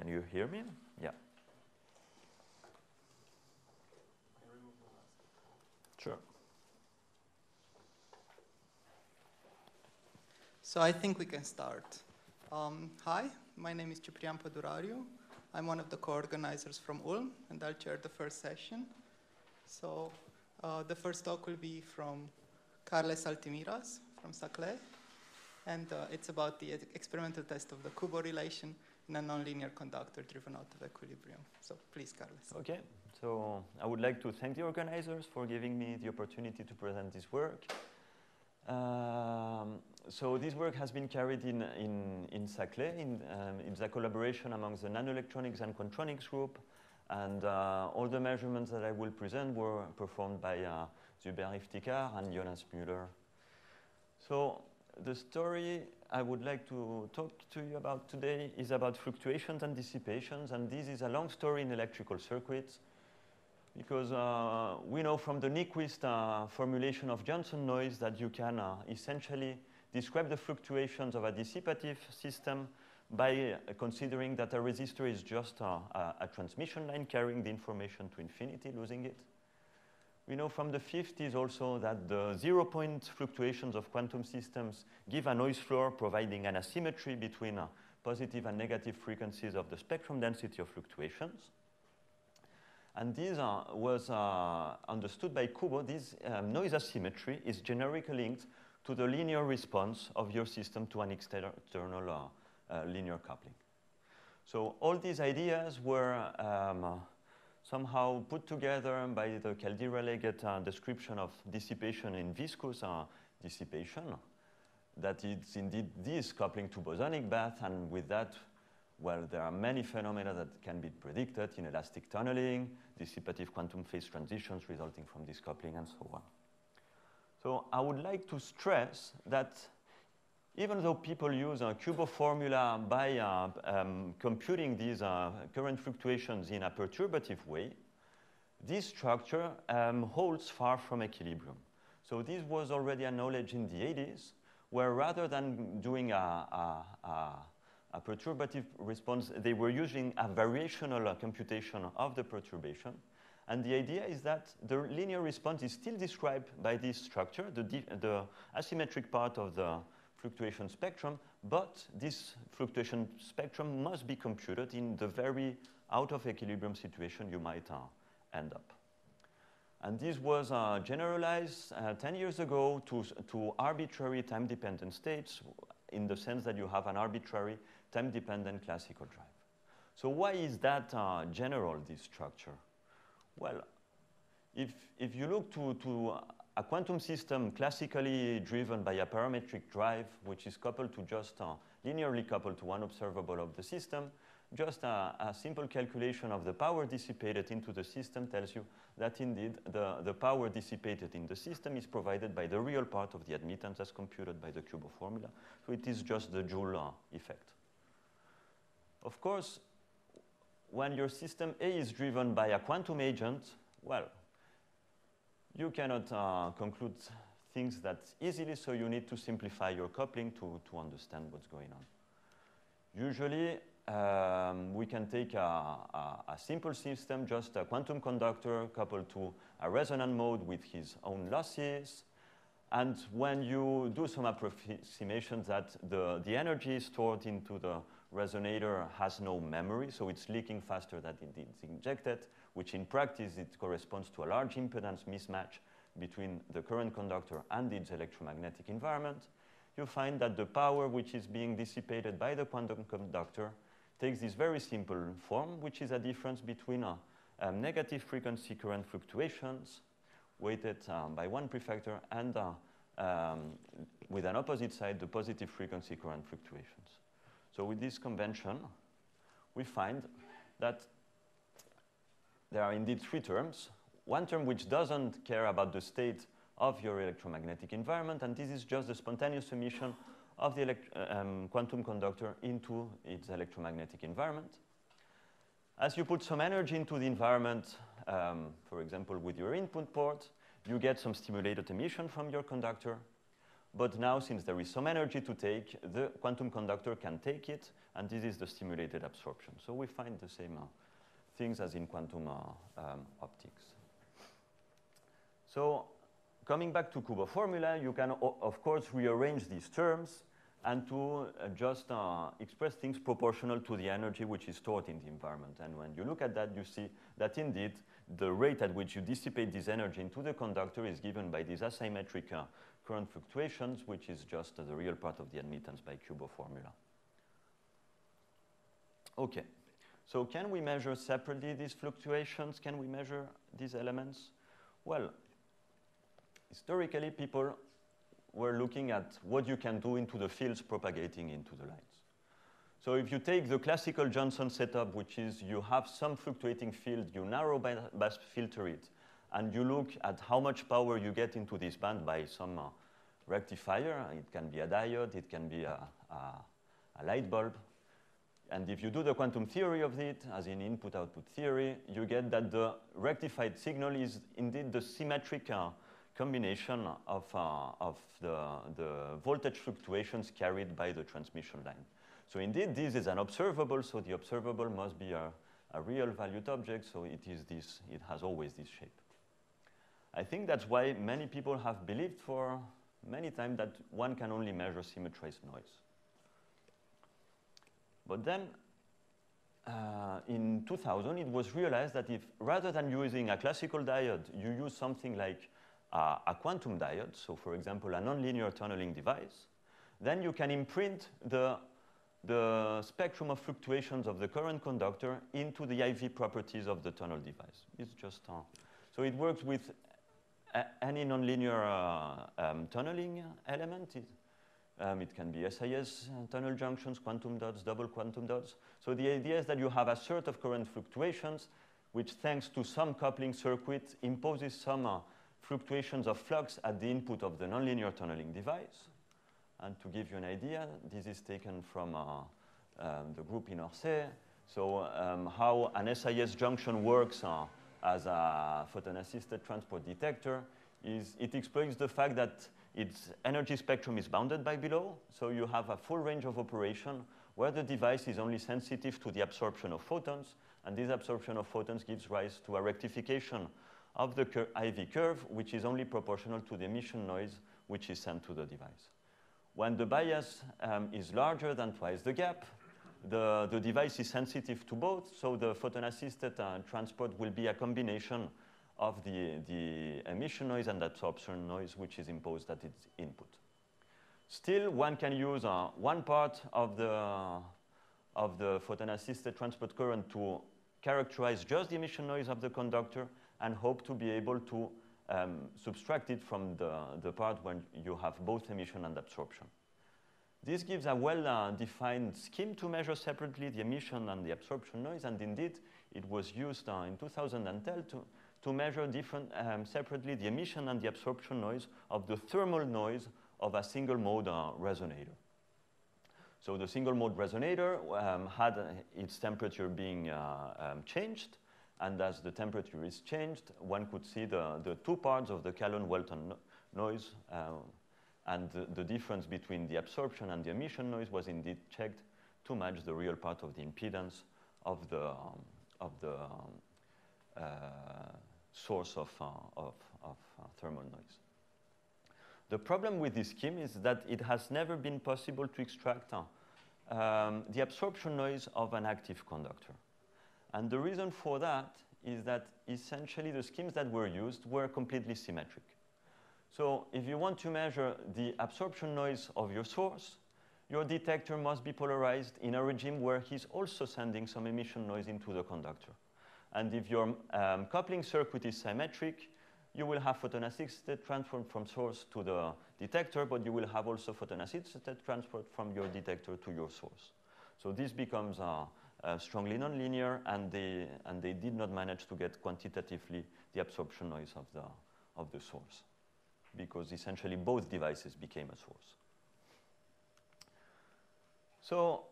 Can you hear me? Yeah. Sure. So I think we can start. Um, hi, my name is Ciprian Pădurariu. I'm one of the co-organizers from Ulm, and I'll chair the first session. So uh, the first talk will be from Carles Altimiras from Saclay, and uh, it's about the experimental test of the Kubo relation in a nonlinear conductor driven out of equilibrium. So please, Carlos. Okay. So I would like to thank the organizers for giving me the opportunity to present this work. Um, so this work has been carried in, in, in Saclay, in, um, in the collaboration among the nanoelectronics and quantronics group. And uh, all the measurements that I will present were performed by uh, Zubair Iftikhar and Jonas Müller. So the story I would like to talk to you about today is about fluctuations and dissipations. And this is a long story in electrical circuits because uh, we know from the Nyquist uh, formulation of Johnson noise that you can uh, essentially describe the fluctuations of a dissipative system by uh, considering that a resistor is just a, a, transmission line carrying the information to infinity, losing it. We know from the 50s also that the zero-point fluctuations of quantum systems give a noise floor providing an asymmetry between uh, positive and negative frequencies of the spectrum density of fluctuations. And this uh, was uh, understood by Kubo. This um, noise asymmetry is generically linked to the linear response of your system to an external uh, uh, linear coupling. So all these ideas were um, somehow put together by the Caldeira-Leggett uh, description of dissipation in viscous dissipation, that it's indeed this coupling to bosonic bath, and with that well, there are many phenomena that can be predicted in elastic tunneling, dissipative quantum phase transitions resulting from this coupling, and so on. So I would like to stress that even though people use a Kubo formula by uh, um, computing these uh, current fluctuations in a perturbative way, this structure um, holds far from equilibrium. So this was already a knowledge in the 80s, where rather than doing a, a, a a perturbative response, they were using a variational computation of the perturbation. And the idea is that the linear response is still described by this structure, the, the asymmetric part of the fluctuation spectrum, but this fluctuation spectrum must be computed in the very out of equilibrium situation you might uh, end up. And this was uh, generalized uh, 10 years ago to, to arbitrary time-dependent states in the sense that you have an arbitrary time-dependent classical drive. So why is that uh, general, this structure? Well, if, if you look to, to a quantum system classically driven by a parametric drive, which is coupled to just uh, linearly coupled to one observable of the system, just a, a, simple calculation of the power dissipated into the system tells you that indeed the, the power dissipated in the system is provided by the real part of the admittance as computed by the Kubo formula. So it is just the Joule effect. Of course, when your system A is driven by a quantum agent, well, you cannot uh, conclude things that easily, so you need to simplify your coupling to, to understand what's going on. Usually, um, we can take a, a, a, simple system, just a quantum conductor coupled to a resonant mode with his own losses. And when you do some approximations that the, the energy stored into the resonator has no memory, so it's leaking faster than it is injected, which in practice it corresponds to a large impedance mismatch between the current conductor and its electromagnetic environment, you find that the power which is being dissipated by the quantum conductor takes this very simple form, which is a difference between a, um, negative frequency current fluctuations weighted um, by one prefactor and uh, um, with an opposite side, the positive frequency current fluctuations. So with this convention, we find that there are indeed three terms. One term which doesn't care about the state of your electromagnetic environment, and this is just the spontaneous emission of the um, quantum conductor into its electromagnetic environment. As you put some energy into the environment, um, for example, with your input port, you get some stimulated emission from your conductor, but now, since there is some energy to take, the quantum conductor can take it and this is the stimulated absorption. So we find the same uh, things as in quantum uh, um, optics. So coming back to Kubo formula, you can, of course, rearrange these terms and to uh, just uh, express things proportional to the energy which is stored in the environment. And when you look at that, you see that indeed the rate at which you dissipate this energy into the conductor is given by these asymmetric uh, current fluctuations, which is just the real part of the admittance by Kubo formula. Okay, so can we measure separately these fluctuations? Can we measure these elements? Well, historically, people were looking at what you can do into the fields propagating into the lines. So if you take the classical Johnson setup, which is you have some fluctuating field, you narrow band filter it, and you look at how much power you get into this band by some uh, rectifier. It can be a diode, it can be a, a, a light bulb. And if you do the quantum theory of it, as in input-output theory, you get that the rectified signal is indeed the symmetric uh, combination of, uh, of the, the voltage fluctuations carried by the transmission line. So indeed, this is an observable, so the observable must be a, a real valued object, so it is this, it has always this shape. I think that's why many people have believed for many times that one can only measure symmetrized noise. But then uh, in 2000, it was realized that if rather than using a classical diode, you use something like uh, a quantum diode, so for example, a nonlinear tunneling device, then you can imprint the, the spectrum of fluctuations of the current conductor into the IV properties of the tunnel device. It's just, uh, so it works with any nonlinear uh, um, tunneling element. Um, it can be SIS uh, tunnel junctions, quantum dots, double quantum dots. So the idea is that you have a sort of current fluctuations, which thanks to some coupling circuit imposes some uh, fluctuations of flux at the input of the nonlinear tunneling device. And to give you an idea, this is taken from uh, um, the group in Orsay. So um, how an SIS junction works uh, as a photon-assisted transport detector is it exploits the fact that its energy spectrum is bounded by below, so you have a full range of operation where the device is only sensitive to the absorption of photons, and this absorption of photons gives rise to a rectification of the cur IV curve, which is only proportional to the emission noise which is sent to the device. When the bias um, is larger than twice the gap, the, the device is sensitive to both, so the photon-assisted uh, transport will be a combination of the, the emission noise and absorption noise which is imposed at its input. Still, one can use uh, one part of the, of the photon-assisted transport current to characterize just the emission noise of the conductor and hope to be able to um, subtract it from the, the part when you have both emission and absorption. This gives a well-defined uh, scheme to measure separately the emission and the absorption noise, and indeed, it was used uh, in 2010 to, to measure different, um, separately the emission and the absorption noise of the thermal noise of a single mode uh, resonator. So the single mode resonator um, had uh, its temperature being uh, um, changed, and as the temperature is changed, one could see the, the two parts of the Callen-Welton no noise uh, and the, the, difference between the absorption and the emission noise was indeed checked to match the real part of the impedance of the, um, of the um, uh, source of, uh, of, of uh, thermal noise. The problem with this scheme is that it has never been possible to extract uh, um, the absorption noise of an active conductor. And the reason for that is that essentially the schemes that were used were completely symmetric. So if you want to measure the absorption noise of your source, your detector must be polarized in a regime where he's also sending some emission noise into the conductor. And if your um, coupling circuit is symmetric, you will have photon-assisted transfer from source to the detector, but you will have also photon-assisted transport from your detector to your source. So this becomes uh, uh, strongly nonlinear, and they, and they did not manage to get quantitatively the absorption noise of the, of the source because essentially both devices became a source. So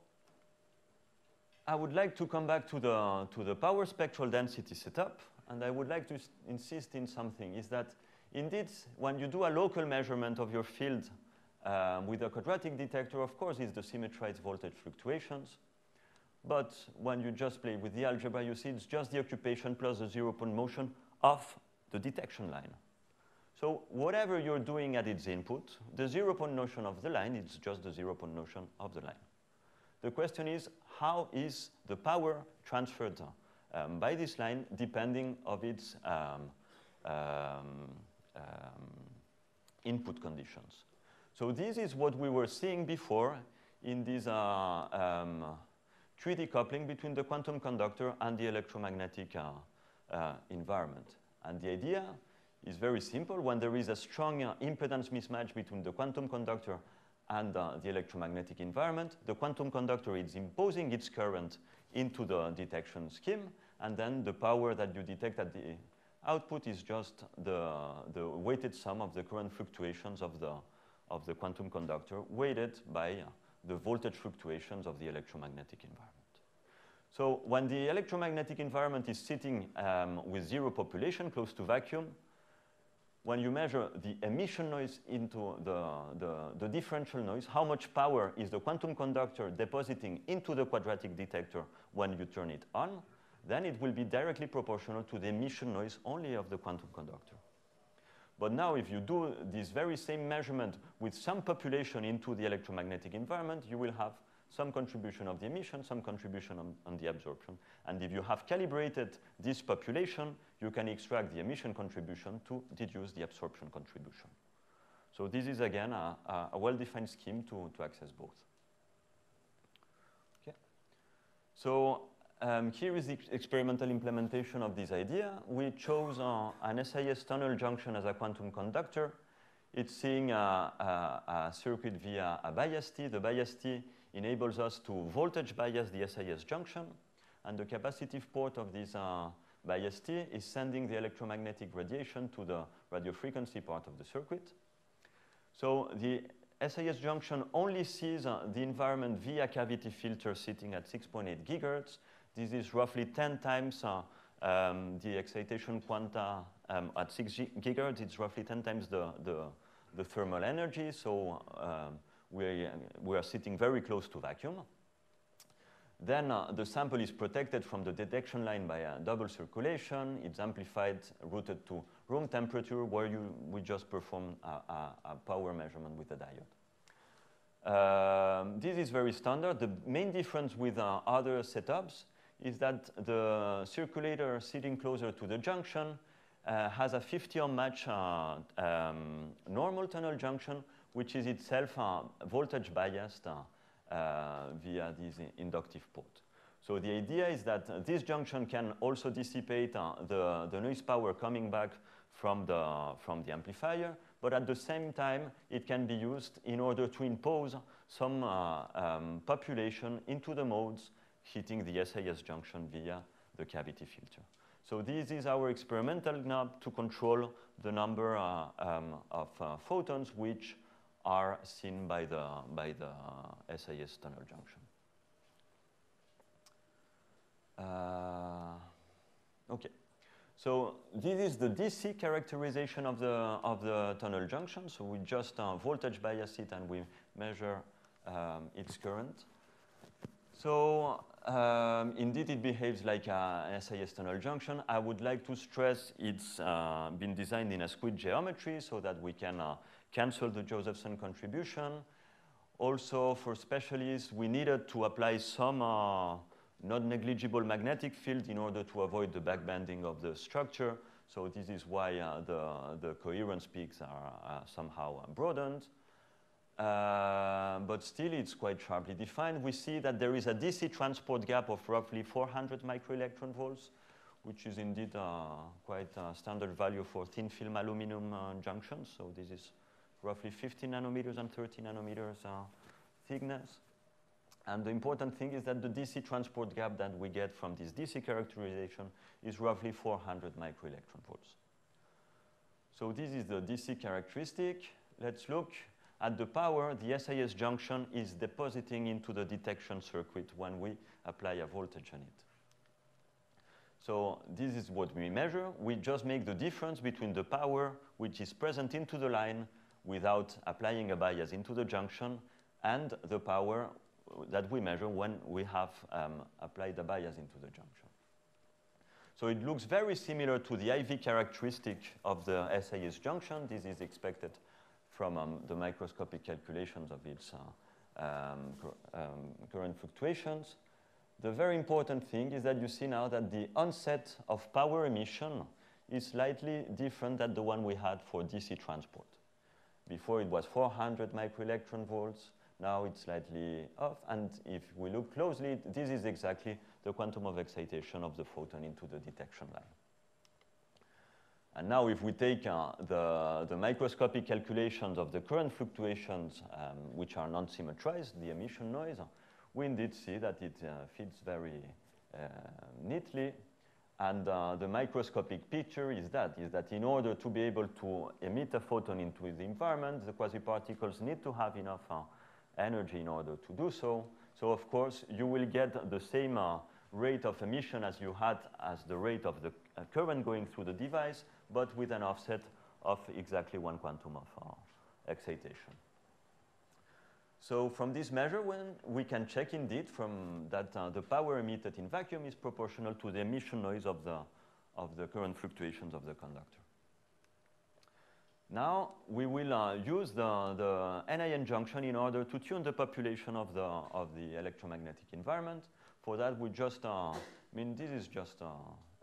I would like to come back to the, to the power spectral density setup, and I would like to insist in something, is that indeed, when you do a local measurement of your field um, with a quadratic detector, of course, it's the symmetrized voltage fluctuations. But when you just play with the algebra, you see it's just the occupation plus the zero point motion of the detection line. So whatever you're doing at its input, the zero point notion of the line is just the zero point notion of the line. The question is, how is the power transferred um, by this line depending of its um, um, um input conditions? So this is what we were seeing before in this uh, um, 3D coupling between the quantum conductor and the electromagnetic uh, uh, environment. And the idea is very simple. When there is a strong uh, impedance mismatch between the quantum conductor and uh, the electromagnetic environment, the quantum conductor is imposing its current into the detection scheme, and then the power that you detect at the output is just the, the weighted sum of the current fluctuations of the, of the quantum conductor weighted by the voltage fluctuations of the electromagnetic environment. So when the electromagnetic environment is sitting um, with zero population close to vacuum, when you measure the emission noise into the, the, the, differential noise, how much power is the quantum conductor depositing into the quadratic detector when you turn it on, then it will be directly proportional to the emission noise only of the quantum conductor. But now if you do this very same measurement with some population into the electromagnetic environment, you will have some contribution of the emission, some contribution on, on, the absorption. And if you have calibrated this population, you can extract the emission contribution to deduce the absorption contribution. So this is, again, a, a well-defined scheme to, to access both. Okay. So um, here is the experimental implementation of this idea. We chose uh, an SIS tunnel junction as a quantum conductor. It's seeing a, a, a, circuit via a bias T. The bias T enables us to voltage bias the SIS junction. And the capacitive port of this uh, bias T is sending the electromagnetic radiation to the radio frequency part of the circuit. So the SIS junction only sees uh, the environment via cavity filter sitting at 6.8 gigahertz this is roughly 10 times uh, um, the excitation quanta um, at 6 gigahertz. It's roughly 10 times the, the, the thermal energy. So um, we, we are sitting very close to vacuum. Then uh, the sample is protected from the detection line by a double circulation. It's amplified, routed to room temperature, where you, we just perform a, a, a power measurement with a diode. Um, this is very standard. The main difference with uh, other setups is that the circulator sitting closer to the junction uh, has a 50 ohm match uh, um, normal tunnel junction, which is itself uh, voltage biased uh, uh, via this inductive port. So the idea is that this junction can also dissipate uh, the, the noise power coming back from the, from the amplifier, but at the same time, it can be used in order to impose some um, population into the modes hitting the SIS junction via the cavity filter. So this is our experimental knob to control the number uh, um, of uh, photons which are seen by the, by the SIS tunnel junction. Uh, okay. So this is the DC characterization of the, of the tunnel junction. So we just uh, voltage bias it and we measure um, its current. So um, indeed, it behaves like an SIS tunnel junction. I would like to stress it's uh, been designed in a squid geometry so that we can uh, cancel the Josephson contribution. Also, for specialists, we needed to apply some uh, not negligible magnetic field in order to avoid the backbending of the structure. So this is why uh, the, the coherence peaks are somehow broadened. Uh, but still it's quite sharply defined. We see that there is a DC transport gap of roughly 400 microelectron volts, which is indeed uh, quite a standard value for thin film aluminum uh, junctions. So this is roughly 50 nanometers and 30 nanometers uh, thickness. And the important thing is that the DC transport gap that we get from this DC characterization is roughly 400 microelectron volts. So this is the DC characteristic. Let's look at the power, the SIS junction is depositing into the detection circuit when we apply a voltage on it. So this is what we measure. We just make the difference between the power which is present into the line without applying a bias into the junction and the power that we measure when we have um, applied a bias into the junction. So it looks very similar to the IV characteristic of the SIS junction. This is expected from um, the microscopic calculations of its uh, um, um, current fluctuations. The very important thing is that you see now that the onset of power emission is slightly different than the one we had for DC transport. Before it was 400 microelectron volts, now it's slightly off. And if we look closely, this is exactly the quantum of excitation of the photon into the detection line. And now if we take uh, the, the microscopic calculations of the current fluctuations, um, which are non-symmetrized, the emission noise, we indeed see that it uh, fits very uh, neatly. And uh, the microscopic picture is that, is that in order to be able to emit a photon into the environment, the quasi-particles need to have enough uh, energy in order to do so. So of course, you will get the same uh, rate of emission as you had as the rate of the uh, current going through the device, but with an offset of exactly one quantum of uh, excitation. So from this measure, when we can check indeed from that uh, the power emitted in vacuum is proportional to the emission noise of the, of the current fluctuations of the conductor. Now we will uh, use the, the NIN junction in order to tune the population of the, of the electromagnetic environment. For that, we just, uh, I mean, this is just uh,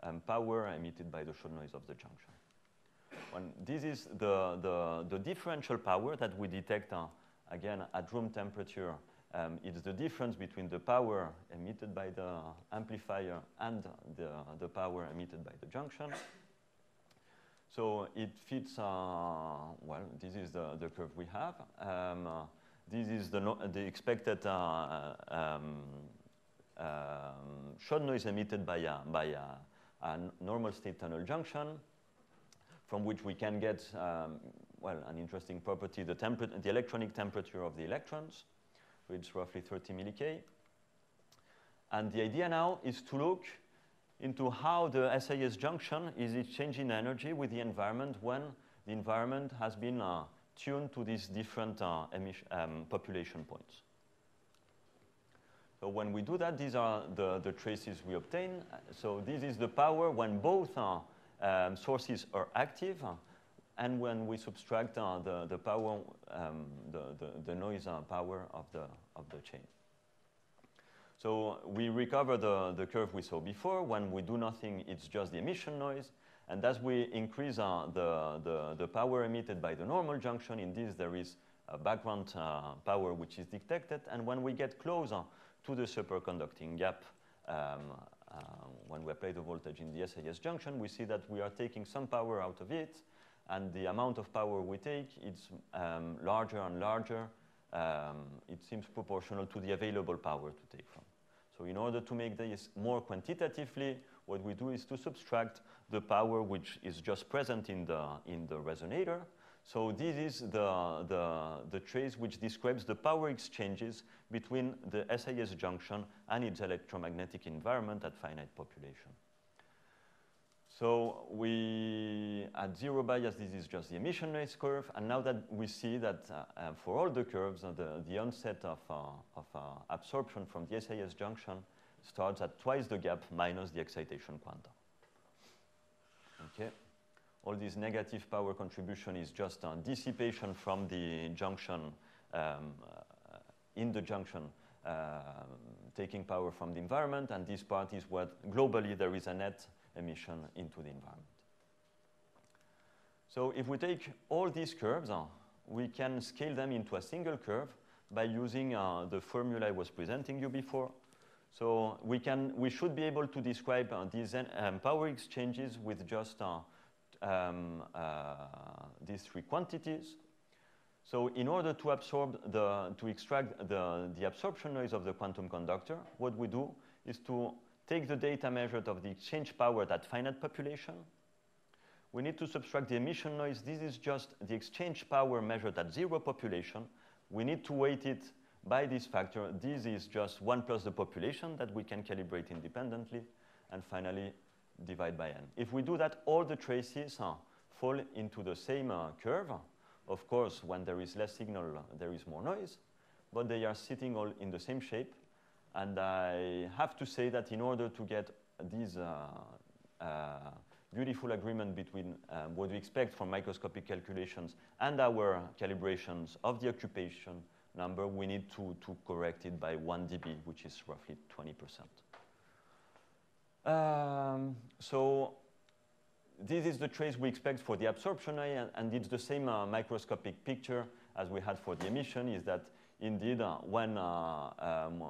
um, power emitted by the shot noise of the junction. When this is the, the, the differential power that we detect uh, again, at room temperature, um, it's the difference between the power emitted by the amplifier and the, the power emitted by the junction. So it fits, uh, well, this is the, the curve we have. Um, uh, this is the, no the expected uh, um, um, noise emitted by a, by a, a, normal state tunnel junction from which we can get um, well, an interesting property, the, the electronic temperature of the electrons. which is roughly 30 milli And the idea now is to look into how the SIS junction is exchanging energy with the environment when the environment has been uh, tuned to these different uh, um, population points. So when we do that, these are the, the traces we obtain. So this is the power when both uh, um, sources are active and when we subtract uh, the, the power, um, the, the, the, noise power of the, of the chain. So we recover the, the curve we saw before. When we do nothing, it's just the emission noise. And as we increase uh, the, the, the, power emitted by the normal junction, in this there is a background uh, power which is detected. And when we get closer to the superconducting gap, um, uh, when we apply the voltage in the SIS junction, we see that we are taking some power out of it and the amount of power we take is um, larger and larger. Um, it seems proportional to the available power to take from. So in order to make this more quantitatively, what we do is to subtract the power which is just present in the, in the resonator. So this is the, the, the trace which describes the power exchanges between the SIS junction and its electromagnetic environment at finite population. So we, at zero bias, this is just the emission noise curve. And now that we see that uh, uh, for all the curves, uh, the, the onset of, uh, of uh, absorption from the SIS junction starts at twice the gap minus the excitation quantum. Okay. All this negative power contribution is just a dissipation from the junction, um, uh, in the junction, taking power from the environment. And this part is what globally there is a net emission into the environment. So if we take all these curves, uh, we can scale them into a single curve by using uh, the formula I was presenting you before. So we, can, we should be able to describe uh, these um, power exchanges with just uh, um, uh, these three quantities. So in order to absorb the, to extract the, the absorption noise of the quantum conductor, what we do is to take the data measured of the exchange power at finite population. We need to subtract the emission noise. This is just the exchange power measured at zero population. We need to weight it by this factor. This is just 1 plus the population that we can calibrate independently. And finally, divide by n. If we do that, all the traces uh, fall into the same uh, curve. Of course, when there is less signal, there is more noise. but they are sitting all in the same shape. And I have to say that in order to get this uh, uh, beautiful agreement between um, what we expect from microscopic calculations and our calibrations of the occupation number, we need to, to correct it by 1 dB, which is roughly 20%. Um, so this is the trace we expect for the absorption and, and it's the same uh, microscopic picture as we had for the emission, is that indeed, uh, when uh, um,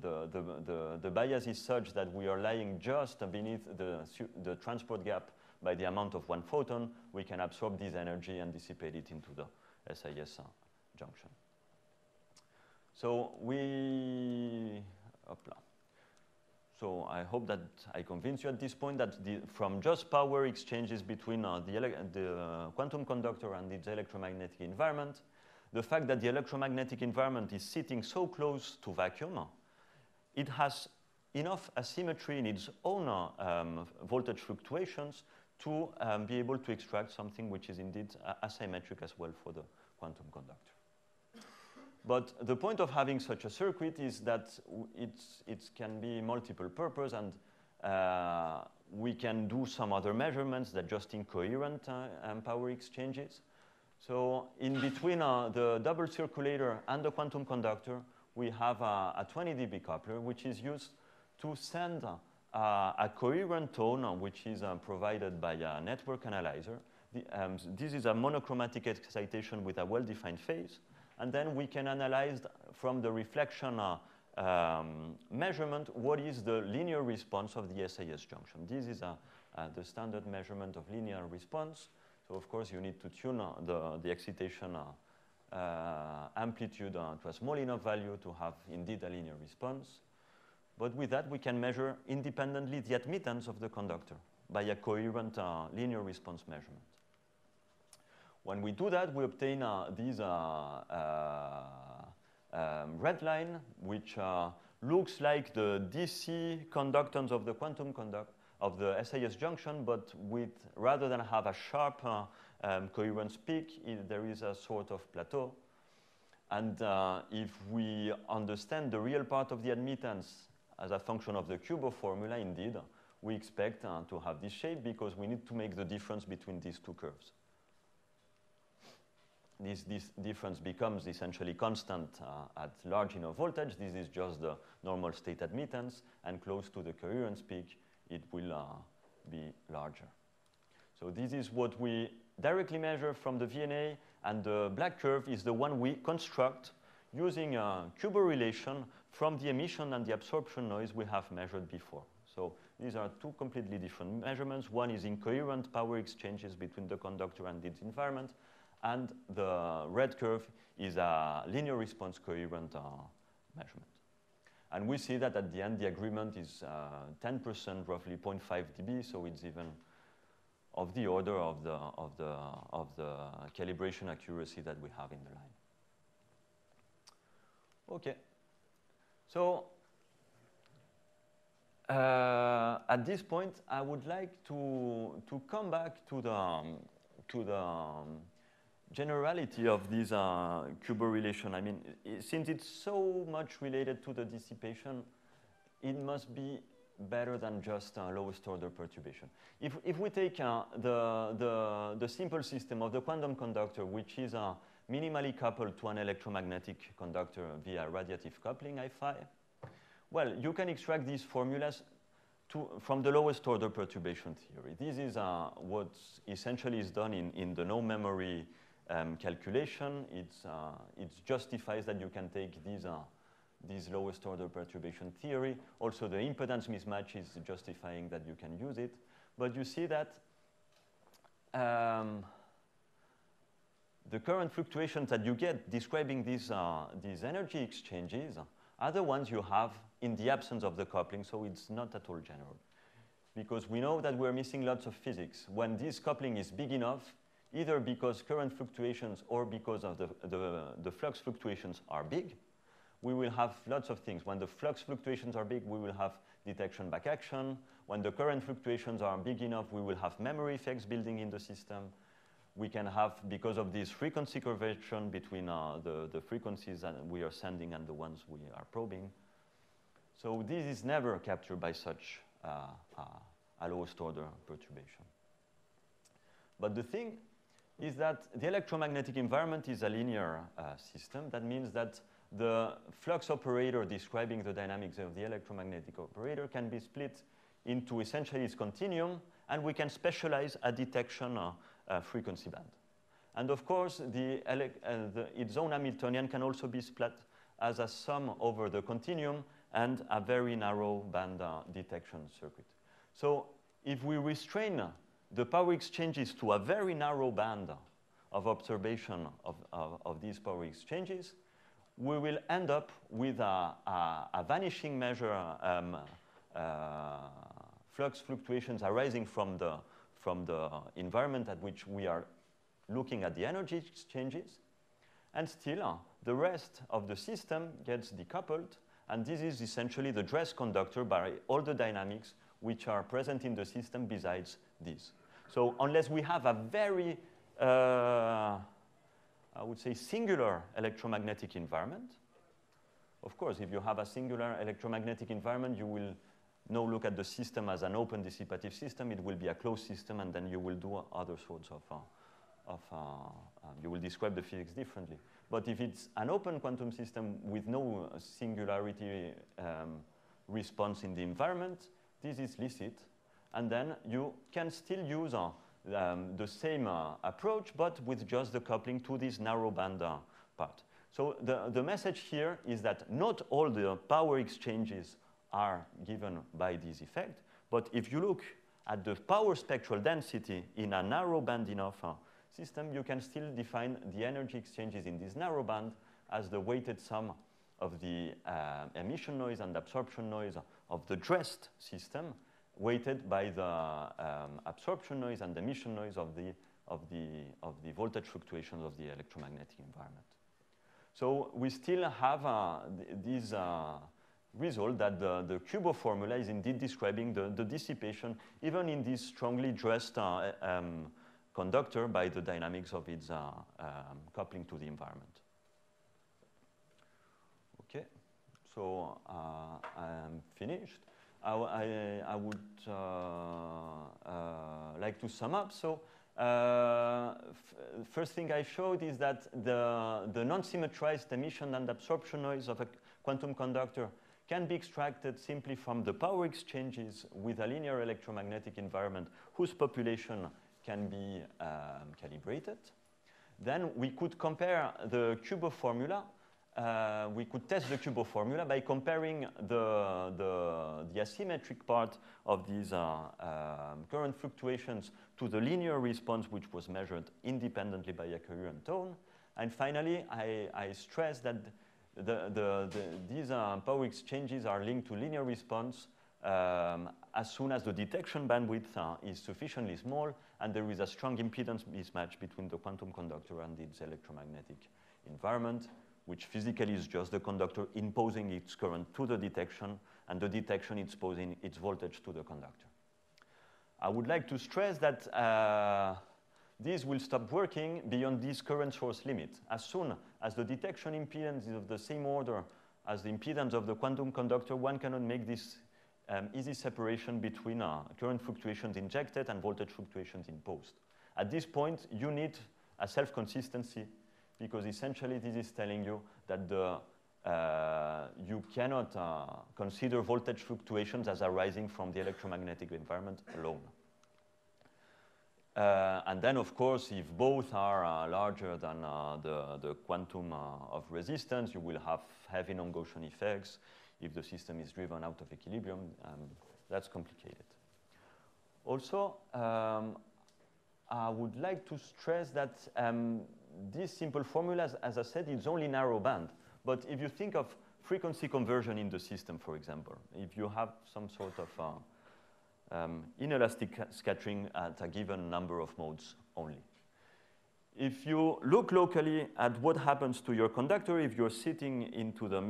the, the, the, the, bias is such that we are lying just beneath the, the transport gap by the amount of one photon, we can absorb this energy and dissipate it into the SIS uh, junction. So we. So I hope that I convince you at this point that the, from just power exchanges between uh, the, the quantum conductor and its electromagnetic environment, the fact that the electromagnetic environment is sitting so close to vacuum, it has enough asymmetry in its own um, voltage fluctuations to um, be able to extract something which is indeed asymmetric as well for the quantum conductor. But the point of having such a circuit is that it can be multiple purpose and uh, we can do some other measurements that just incoherent uh, um, power exchanges. So in between uh, the double circulator and the quantum conductor, we have a, a 20 dB coupler, which is used to send uh, a coherent tone, uh, which is uh, provided by a network analyzer. The, um, this is a monochromatic excitation with a well-defined phase. And then we can analyze from the reflection uh, um, measurement what is the linear response of the SIS junction. This is a, the standard measurement of linear response. So of course you need to tune uh, the, the excitation uh, uh, amplitude to a small enough value to have indeed a linear response. But with that, we can measure independently the admittance of the conductor by a coherent uh, linear response measurement. When we do that, we obtain uh, this uh, um, red line, which looks like the DC conductance of the quantum conductor of the SIS junction, but with rather than have a sharp uh, um, coherence peak, it, there is a sort of plateau. And uh, if we understand the real part of the admittance as a function of the Kubo formula, indeed, we expect uh, to have this shape because we need to make the difference between these two curves. This, this difference becomes essentially constant uh, at large enough voltage. This is just the normal state admittance, and close to the coherence peak, it will uh, be larger. So this is what we directly measure from the VNA, and the black curve is the one we construct using a Kubo relation from the emission and the absorption noise we have measured before. So these are two completely different measurements. One is incoherent power exchanges between the conductor and its environment, and the red curve is a linear response coherent uh, measurement. And we see that at the end, the agreement is 10%, uh, roughly 0.5 dB, so it's even of the order of the, of, the, of the calibration accuracy that we have in the line. Okay. So uh, at this point, I would like to, to come back to the, um, to the um, generality of this uh, Kubo relation. I mean, since it's so much related to the dissipation, it must be better than just uh, lowest order perturbation. If, if we take uh, the, the, the simple system of the quantum conductor, which is uh, minimally coupled to an electromagnetic conductor via radiative coupling, I-phi, well, you can extract these formulas to, from the lowest order perturbation theory. This is uh, what essentially is done in, in the no memory um, calculation, it's, uh, it justifies that you can take these, uh, these lowest order perturbation theory. Also, the impedance mismatch is justifying that you can use it. But you see that um, the current fluctuations that you get describing these, uh, these energy exchanges are the ones you have in the absence of the coupling, so it's not at all general. Because we know that we're missing lots of physics. When this coupling is big enough, either because current fluctuations or because of the, the, the, flux fluctuations are big, we will have lots of things. When the flux fluctuations are big, we will have detection back action. When the current fluctuations are big enough, we will have memory effects building in the system. we can have, because of this frequency curvature between uh, the, the frequencies that we are sending and the ones we are probing. So this is never captured by such uh, uh, a lowest order perturbation. But the thing is that the electromagnetic environment is a linear uh, system. That means that the flux operator describing the dynamics of the electromagnetic operator can be split into essentially its continuum, and we can specialize a detection uh, uh, frequency band. And of course, the, uh, the, its own Hamiltonian can also be split as a sum over the continuum and a very narrow band uh, detection circuit. So if we restrain the power exchanges to a very narrow band of observation of, of, of these power exchanges, we will end up with a, a, a vanishing measure um, uh, flux fluctuations arising from the, from the environment at which we are looking at the energy exchanges. And still, uh, the rest of the system gets decoupled, and this is essentially the dress conductor by all the dynamics which are present in the system besides this. So unless we have a very, uh, I would say, singular electromagnetic environment, of course, if you have a singular electromagnetic environment, you will now look at the system as an open dissipative system. It will be a closed system, and then you will do other sorts of, uh, of uh, um, you will describe the physics differently. But if it's an open quantum system with no singularity um, response in the environment, this is licit, and then you can still use uh, um, the same uh, approach, but with just the coupling to this narrow band uh, part. So the, the message here is that not all the power exchanges are given by this effect, but if you look at the power spectral density in a narrow band enough uh, system, you can still define the energy exchanges in this narrow band as the weighted sum of the uh, emission noise and absorption noise of the dressed system weighted by the um, absorption noise and emission noise of the, of, the, of the voltage fluctuations of the electromagnetic environment. So we still have uh, th this uh, result that the, the Kubo formula is indeed describing the, the dissipation even in this strongly dressed uh, um, conductor by the dynamics of its uh, um, coupling to the environment. Okay, so uh, I'm finished. I, I, would uh, uh, like to sum up. So first thing I showed is that the, the non-symmetrized emission and absorption noise of a quantum conductor can be extracted simply from the power exchanges with a linear electromagnetic environment whose population can be um, calibrated. Then we could compare the Kubo formula uh, we could test the Kubo formula by comparing the, the, the asymmetric part of these uh, um, current fluctuations to the linear response, which was measured independently by Yakuriu and Tone. And finally, I, I stress that the, the, these uh, power exchanges are linked to linear response um, as soon as the detection bandwidth uh, is sufficiently small and there is a strong impedance mismatch between the quantum conductor and its electromagnetic environment which physically is just the conductor imposing its current to the detection, and the detection imposing its voltage to the conductor. I would like to stress that uh, this will stop working beyond this current source limit. As soon as the detection impedance is of the same order as the impedance of the quantum conductor, one cannot make this um, easy separation between uh, current fluctuations injected and voltage fluctuations imposed. At this point, you need a self-consistency because essentially this is telling you that the, uh, you cannot uh, consider voltage fluctuations as arising from the electromagnetic environment alone. Uh, and then, of course, if both are uh, larger than uh, the, the quantum uh, of resistance, you will have heavy non-Gaussian effects. If the system is driven out of equilibrium, um, that's complicated. Also, um, I would like to stress that um, these simple formulas, as I said, it's only narrow band. But if you think of frequency conversion in the system, for example, if you have some sort of uh, um, inelastic scattering at a given number of modes only. If you look locally at what happens to your conductor, if you're sitting into the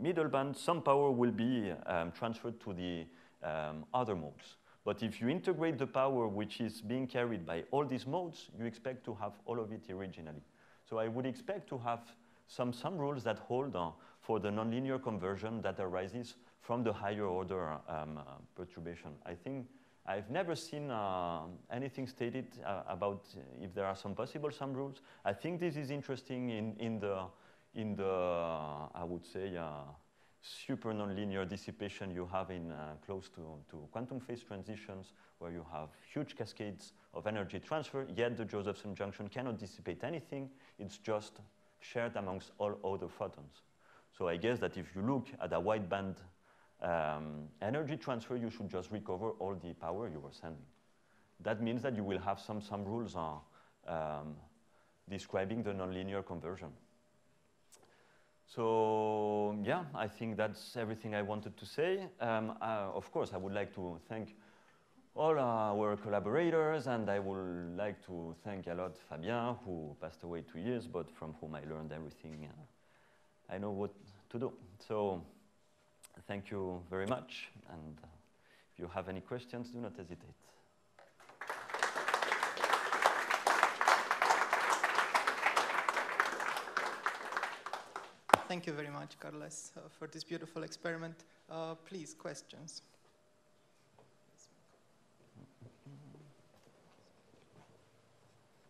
middle band, some power will be um, transferred to the um, other modes. But if you integrate the power which is being carried by all these modes, you expect to have all of it originally. So I would expect to have some, some rules that hold uh, for the nonlinear conversion that arises from the higher order um, uh, perturbation. I think I've never seen uh, anything stated uh, about if there are some possible sum rules. I think this is interesting in, in the, in the I would say, uh, super nonlinear dissipation you have in uh, close to, to quantum phase transitions where you have huge cascades of energy transfer, yet the Josephson junction cannot dissipate anything. It's just shared amongst all other photons. So I guess that if you look at a wideband um, energy transfer, you should just recover all the power you were sending. That means that you will have some, some rules on um, describing the nonlinear conversion. So yeah, I think that's everything I wanted to say. Um, uh, of course, I would like to thank all our collaborators, and I would like to thank a lot Fabien, who passed away two years, but from whom I learned everything uh, I know what to do. So thank you very much, and uh, if you have any questions, do not hesitate. Thank you very much, Carles, uh, for this beautiful experiment. Uh, please, questions.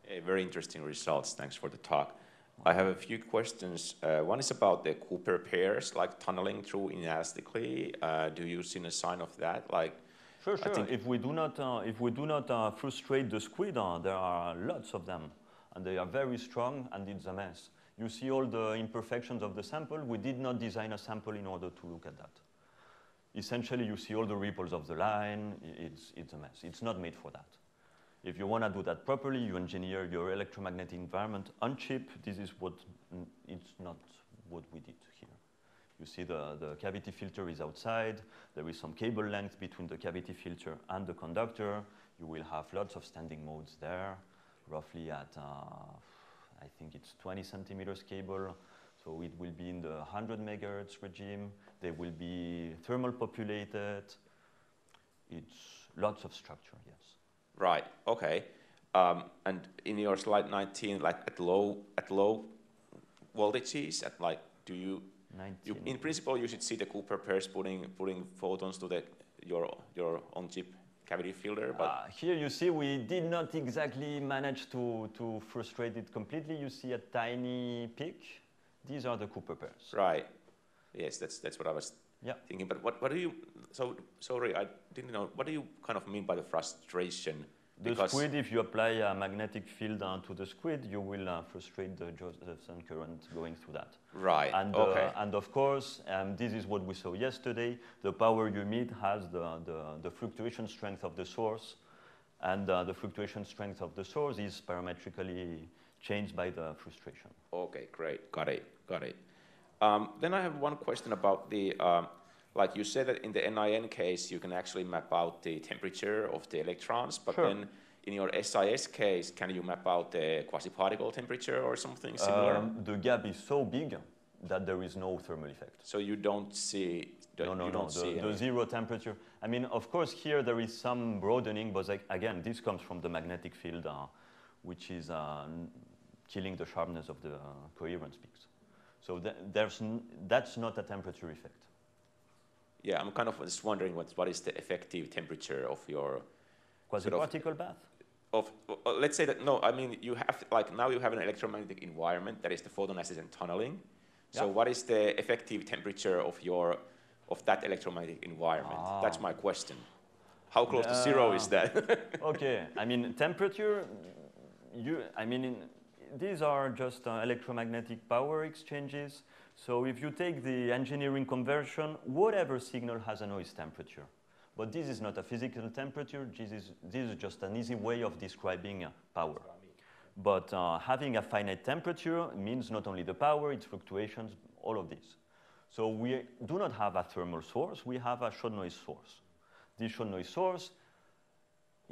Hey, very interesting results. Thanks for the talk. I have a few questions. Uh, one is about the Cooper pairs, like tunneling through inelastically. Uh, do you see a sign of that? Like, Sure, sure. If we do not, uh, if we do not uh, frustrate the squid, uh, there are lots of them, and they are very strong, and it's a mess. You see all the imperfections of the sample. We did not design a sample in order to look at that. Essentially, you see all the ripples of the line. It's, it's a mess. It's not made for that. If you want to do that properly, you engineer your electromagnetic environment on chip. This is what, it's not what we did here. You see the, the cavity filter is outside. There is some cable length between the cavity filter and the conductor. You will have lots of standing modes there, roughly at, uh, I think it's 20 centimeters cable. So it will be in the 100 megahertz regime. They will be thermal populated. It's lots of structure, yes. Right. Okay. Um, and in your slide 19, like at low at low voltages, at like, do you, you in principle you should see the Cooper pairs putting putting photons to the your your on chip cavity filter. But uh, here you see we did not exactly manage to to frustrate it completely. You see a tiny peak. These are the Cooper pairs. Right. Yes, that's that's what I was yeah. thinking. But what, what do you, so sorry, I didn't know, what do you kind of mean by the frustration? The squid, if you apply a magnetic field to the squid, you will uh, frustrate the Josephson current going through that. Right, and, okay. Uh, and of course, um, this is what we saw yesterday, the power you emit has the, the, the fluctuation strength of the source, and uh, the fluctuation strength of the source is parametrically changed by the frustration. Okay, great, got it, got it. Um, then I have one question about the, um, like you said that in the NIN case, you can actually map out the temperature of the electrons, but sure. then in your SIS case, can you map out the quasi-particle temperature or something similar? Um, the gap is so big that there is no thermal effect. So you don't see the, no, no, no. The, the zero temperature. I mean, of course, here there is some broadening, but like, again, this comes from the magnetic field, uh, which is uh, killing the sharpness of the uh, coherence peaks. So th there's that's not a temperature effect. Yeah, I'm kind of just wondering what, what is the effective temperature of your quasi-particle bath? Of, uh, let's say that, no, I mean, you have, like, now you have an electromagnetic environment that is the and tunneling. So what is the effective temperature of your, of that electromagnetic environment? Ah. That's my question. How close uh, to zero is that? okay, I mean, temperature, you, I mean, in, these are just uh, electromagnetic power exchanges. So if you take the engineering conversion, whatever signal has a noise temperature. But this is not a physical temperature. This is, this is just an easy way of describing uh, power. But uh, having a finite temperature means not only the power, its fluctuations, all of this. So we do not have a thermal source. We have a shot noise source. This shot noise source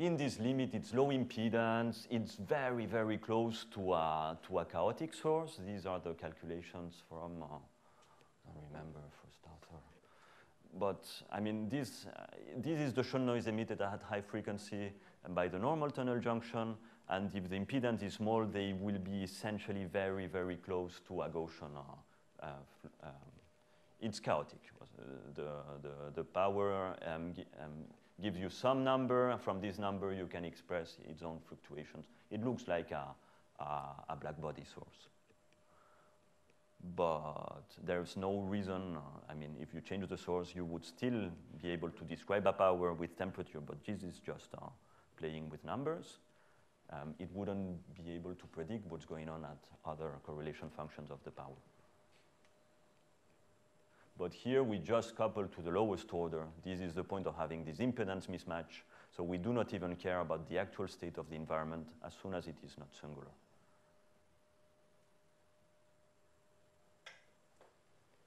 in this limit, it's low impedance. It's very, very close to a, to a chaotic source. These are the calculations from, uh, I don't remember for starter. but I mean, this, uh, this is the shot noise emitted at high frequency by the normal tunnel junction. And if the impedance is small, they will be essentially very, very close to a Gaussian. Uh, uh, um, it's chaotic. The, the, the power um, um, gives you some number. From this number, you can express its own fluctuations. It looks like a, a, a black body source but there's no reason, uh, I mean, if you change the source, you would still be able to describe a power with temperature, but this is just uh, playing with numbers. Um, it wouldn't be able to predict what's going on at other correlation functions of the power. But here we just couple to the lowest order. This is the point of having this impedance mismatch. So we do not even care about the actual state of the environment as soon as it is not singular.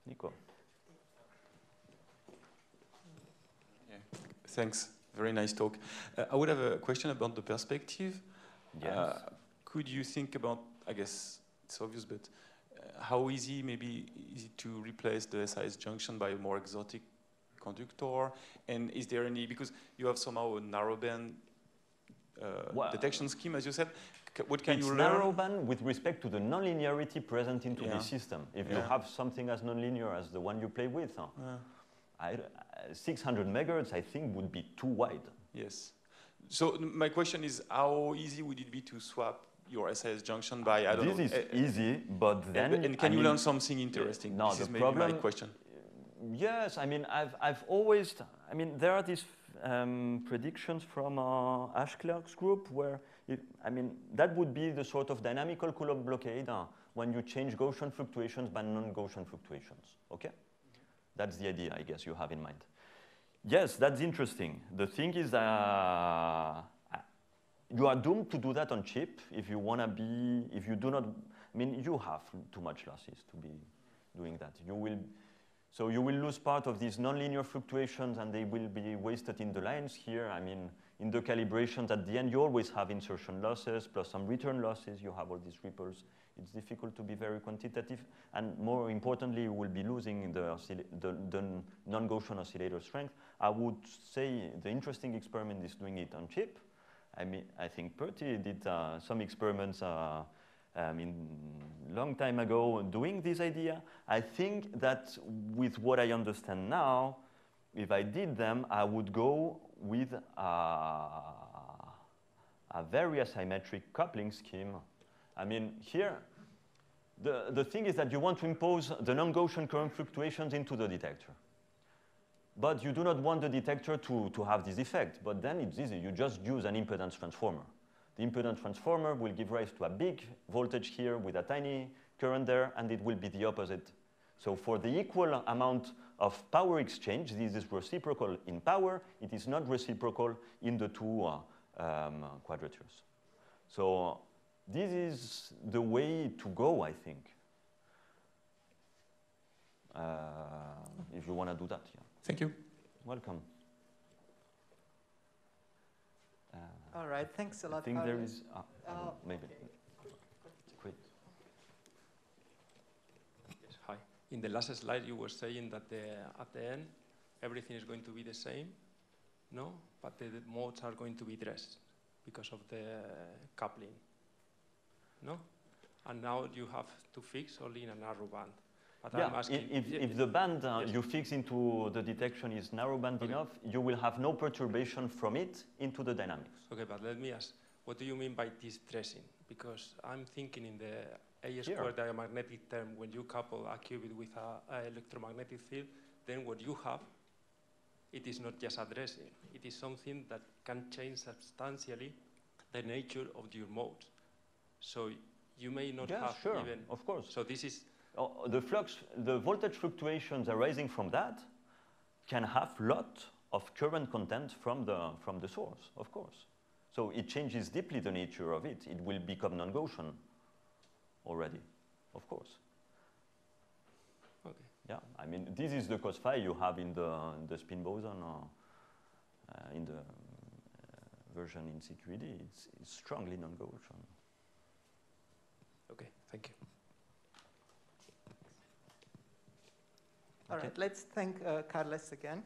Nico. Yeah. Thanks. Very nice talk. Uh, I would have a question about the perspective. Yes. Uh, could you think about, I guess it's obvious, but how easy maybe is it to replace the SIS junction by a more exotic conductor? And is there any, because you have somehow a narrowband uh, Well- detection scheme, as you said, c- what can it's you learn? narrowband with respect to the nonlinearity present into Yeah. the system. If you have something as nonlinear as the one you play with, huh, Uh, I, uh, 600 megahertz, I think, would be too wide. yes. So my question is, how easy would it be to swap your SIS junction by, I don't this know, is eh, eh, easy, but and- then and can I you mean, learn something interesting? no, this the is maybe my problem- question. Yes, I mean, I've, I've always, I mean, there are these um, predictions from uh, Aash Clerk's group where, it, I mean, that would be the sort of dynamical Coulomb blockade uh, when you change Gaussian fluctuations by non-Gaussian fluctuations, okay? That's the idea, I guess, you have in mind. Yes, that's interesting. The thing is, uh, you are doomed to do that on chip if you want to be, if you do not, I mean, you have too much losses to be doing that. You will, so you will lose part of these nonlinear fluctuations and they will be wasted in the lines here. I mean, in the calibrations at the end, you always have insertion losses plus some return losses. You have all these ripples. It's difficult to be very quantitative. And more importantly, you will be losing the, the, the non-Gaussian oscillator strength. I would say the interesting experiment is doing it on chip. I mean, I think Perty did uh, some experiments uh, I mean, long time ago doing this idea. I think that with what I understand now, if I did them, I would go with a, a very asymmetric coupling scheme. I mean, here, the, the thing is that you want to impose the non-Gaussian current fluctuations into the detector. But you do not want the detector to, to have this effect. But then it's easy. You just use an impedance transformer. The impedance transformer will give rise to a big voltage here with a tiny current there, and it will be the opposite. So for the equal amount of power exchange, this is reciprocal in power. It is not reciprocal in the two uh, um, quadratures. So this is the way to go, I think. Uh, if you want to do that, yeah. Thank you. Welcome. Uh, All right, thanks a lot. I think there Arjen. is, uh, Uh, maybe, okay. great. Yes, hi. In the last slide, you were saying that the, at the end, everything is going to be the same, no? But the, the modes are going to be dressed because of the coupling, no? And now you have to fix only in a narrow band. But Yeah, I'm asking, if, if the band uh, yes. you fix into the detection is narrowband Okay. enough, you will have no perturbation from it into the dynamics. Okay, but let me ask, what do you mean by this dressing? Because I'm thinking in the A squared diamagnetic term, when you couple a qubit with a, a electromagnetic field, then what you have, it is not just a dressing. It is something that can change substantially the nature of your mode. So you may not Yeah, have sure, even. of course. So this is the flux, the voltage fluctuations arising from that can have lot of current content from the, from the source, of course. So it changes deeply the nature of it. It will become non-Gaussian already, of course. okay. Yeah, I mean, this is the cos phi you have in the, in the spin boson or uh, in the uh, version in CQED. It's, it's strongly non-Gaussian. Okay, thank you. All Okay. right, let's thank uh, Carles again.